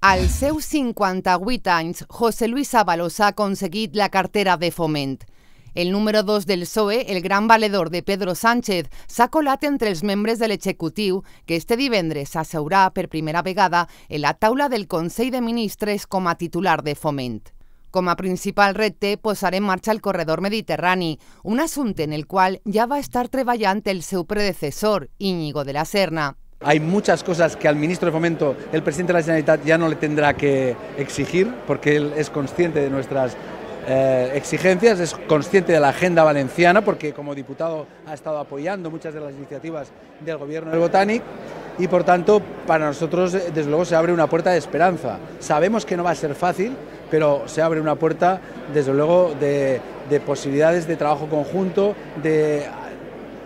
Al seus 58 anys, José Luis Ábalos ha aconseguit la cartera de Foment. El número 2 del PSOE, el gran valedor de Pedro Sánchez, s'ha colat entre els membres de l'executiu que este divendres s'asseurà per primera vegada en la taula del Consell de Ministres com a titular de Foment. Com a principal repte, posarà en marxa el corredor mediterrani, un assumpte en el qual ja va estar treballant el seu predecessor, Íñigo de la Serna. Hay muchas cosas que al ministro de Fomento el presidente de la Generalitat ya no le tendrá que exigir porque él es consciente de nuestras eh, exigencias, es consciente de la agenda valenciana porque como diputado ha estado apoyando muchas de las iniciativas del gobierno del Botanic y por tanto para nosotros desde luego se abre una puerta de esperanza. Sabemos que no va a ser fácil, pero se abre una puerta desde luego de, de posibilidades de trabajo conjunto, de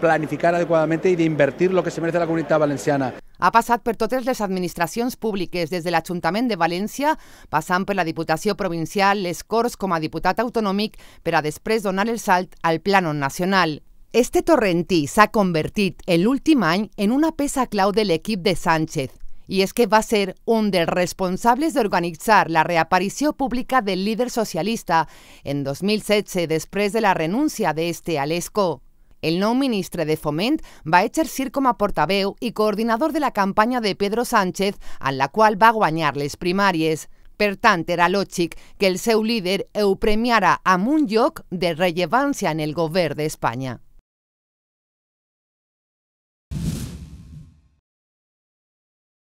planificar adequadamente i d'invertir el que se merece la comunitat valenciana. Ha passat per totes les administracions públiques, des de l'Ajuntament de València, passant per la Diputació Provincial, les Corts com a diputat autonòmic, per a després donar el salt al plànol nacional. Este torrentí s'ha convertit en l'últim any en una peça clau de l'equip de Sánchez, i és que va ser un dels responsables d'organitzar la reaparició pública del líder socialista en 2016 després de la renúncia d'este a l'ESCO. El nou ministre de Foment va exercir com a portaveu i coordinador de la campanya de Pedro Sánchez, en la qual va guanyar les primàries. Per tant, era lògic que el seu líder ho premiara amb un de rellevància en el govern d'Espanya.